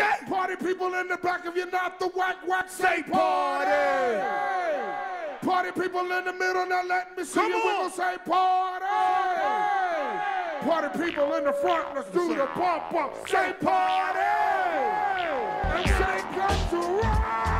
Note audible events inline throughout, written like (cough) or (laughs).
Skate. Party people in the back, if you're not the whack whack, say party. Party people in the middle, now let me see Come you on. wiggle, say party. Party people in the front, let's do the bump bump, say party. And say come to rock.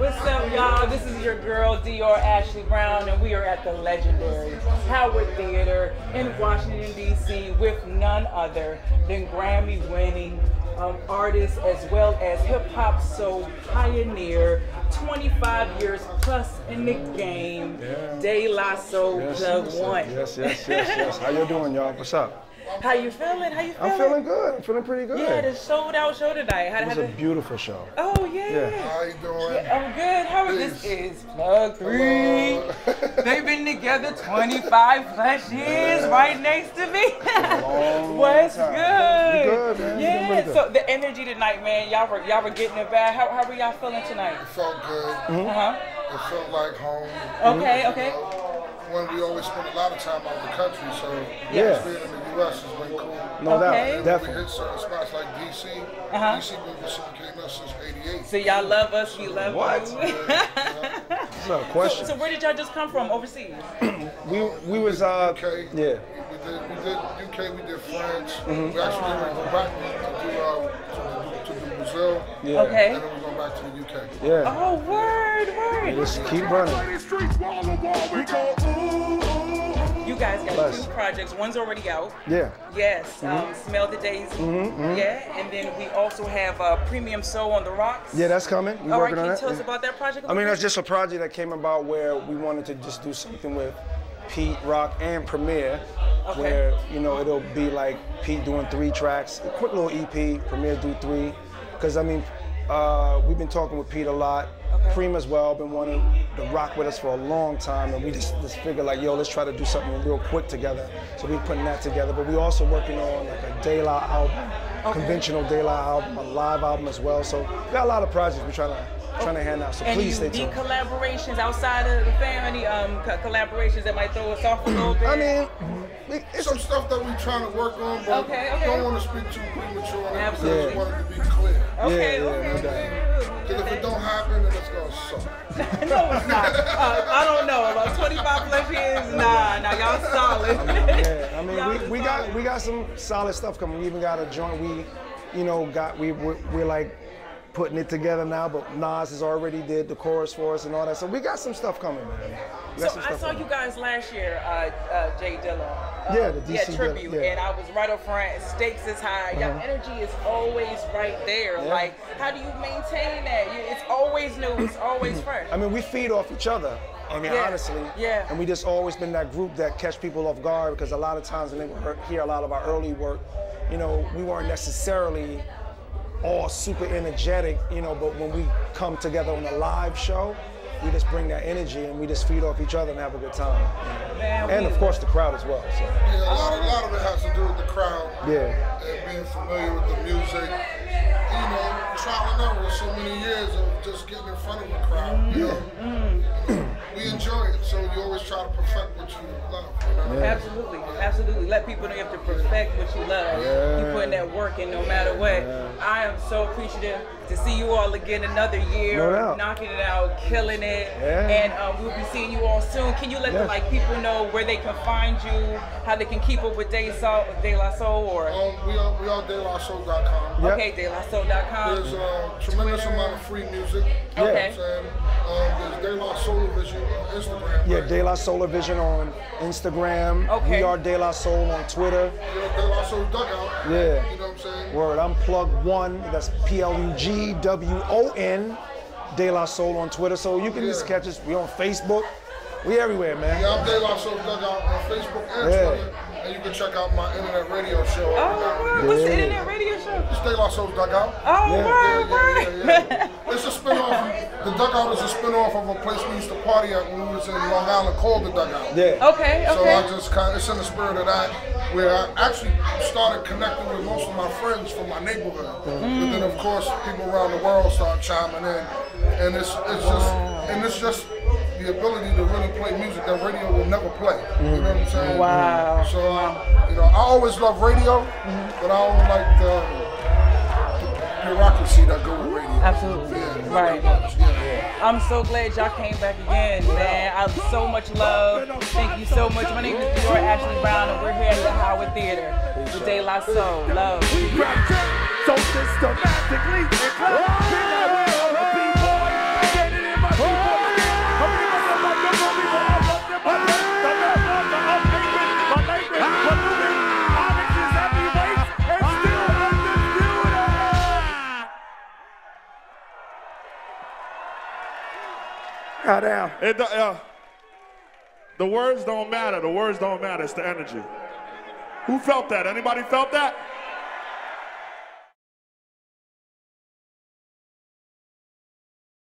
What's up, y'all? This is your girl, Dior Ashley Brown, and we are at the legendary Howard Theatre in Washington, D.C., with none other than Grammy winning um, artist as well as hip hop soul pioneer, 25 years plus in the game, De La Soul, Yes, the yes, one. yes, yes, yes, yes. How you doing, y'all? What's up? How you feeling? How you feeling? I'm feeling good. I'm feeling pretty good. You had a sold out show tonight. How, it how was a beautiful show. Oh yeah. Yeah. How you doing? I'm good. How are you? this? Is plug three. They've been together 25 plus years, right next to me. (laughs) What's time. good? We good, man. Yeah. really good. So the energy tonight, man. Y'all were y'all were getting it back. How, how were y'all feeling tonight? It felt good. Mm-hmm. Uh huh. It felt like home. Okay. Okay. When we always spend a lot of time out of the country, so Yeah. Being in the U.S. has been cool. No Okay. doubt. We Definitely. hit certain spots like D.C. Uh-huh. D.C. been reciprocating us since '88. So y'all love us. We love What? you. What's up? so, Question. so where did y'all just come from overseas? (clears throat) we we was uh UK. yeah. We did, we did UK, we did France. Mm-hmm. We actually going to go back to do, uh, to, do, to do Brazil. Yeah. Okay. And then we're going back to the UK. Yeah. Oh, word, word. Just keep running. Guys got Bless. two projects. One's already out. Yeah. Yes, um, Smell the Daisy. Yeah, and then we also have uh, Premium Soul on the Rocks. Yeah, that's coming. We All right, can on you tell us about that project? I mean, that's just a project that came about where we wanted to just do something with Pete, Rock, and Premier, Okay. where you know it'll be like Pete doing three tracks, a quick little EP, Premier do three, because I mean, uh, we've been talking with Pete a lot. Okay. Preem as well, been wanting to rock with us for a long time, and we just, just figured like, yo, let's try to do something real quick together. So we're putting that together, but we're also working on like a De La album, conventional De La album, a live album as well. So we got a lot of projects we're trying to trying to hand out. So Any please stay unique tuned. collaborations outside of the family? Um, co- collaborations that might throw us off a little bit. I mean, it's Some stuff that we're trying to work on, but Okay, okay. don't want to speak too premature on it. Absolutely. Because we want to be clear. okay, yeah, okay, no suck. (laughs) no, it's not. Uh, I don't know. About 25 plus years, nah, nah, y'all solid. yeah, I mean, we, we got we got some solid stuff coming. We even got a joint. We, you know, got we we're, we're like putting it together now. But Nas has already did the chorus for us and all that. So we got some stuff coming, man. So I saw coming. you guys last year, uh, uh, J Dilla. Uh, Yeah, the DC yeah, tribute, Dilla, yeah. and I was right up front. Stakes is high. Your Uh-huh. energy is always right there. Yeah. Like, how do you maintain that? It's always new. It's always mm-hmm. fresh. I mean, we feed off each other. I mean, Yeah, honestly. yeah. And we just always been that group that catch people off guard because a lot of times when they would hear a lot of our early work, you know, we weren't necessarily all super energetic, you know, but when we come together on a live show, we just bring that energy and we just feed off each other and have a good time. you know. Man, And of course the crowd as well. So Yeah, a lot, a lot of it has to do with the crowd. yeah. and being familiar with the music. You know, trial and error, so many years of just getting in front of a crowd. You know, (clears throat) we enjoy it, so you always try to perfect what you love. You know? Absolutely, absolutely. Let people know you have to perfect what you love. You Yeah. putting that work in no matter what. I am so appreciative to see you all again another year, No doubt. knocking it out, killing it. Yeah. And um, we'll be seeing you all soon. Can you let the like people know where they can find you, how they can keep up with De, Soul, De La Soul or Um, we are we are DeLaSoul.com. Yep. okay, DeLaSoul.com. There's a tremendous amount of free music. Okay. You know what I'm saying? Um, there's De La Soul Vision on Instagram. Yeah, right? De La Solar Vision on Instagram. Okay. We are De La Soul on Twitter. You know, De La Soul Dugout. Yeah. You know what I'm saying? Word, I'm plug one. That's P L U G W O N, De La Soul on Twitter. So you can just catch us. We on Facebook. We everywhere, man. Yeah, I'm De La Soul Dugout on Facebook and Yeah. Twitter. And you can check out my internet radio show. Oh, word. What's the internet radio show? It's De La Soul Dugout. Oh, Yeah. word, Yeah, word. Dugout is a spin-off of a place we used to party at when we was in Long Island called the Dugout. Yeah. Okay, So okay. I just kind of, it's in the spirit of that, where I actually started connecting with most of my friends from my neighborhood. Mm. But then, of course, people around the world start chiming in, and it's it's just and it's just the ability to really play music that radio will never play. You know what I'm mm. saying? Wow. So, um, you know, I always love radio, mm-hmm. but I don't like the, the bureaucracy that go with radio. Absolutely. Yeah, Right. I'm so glad y'all came back again, man. I have so much love. Thank you so much. My name is Dior Ashley Brown, and we're here at the Howard Theatre with De La Soul. Love. So systematically Goddamn. It, uh, the words don't matter. The words don't matter. It's the energy. Who felt that? Anybody felt that?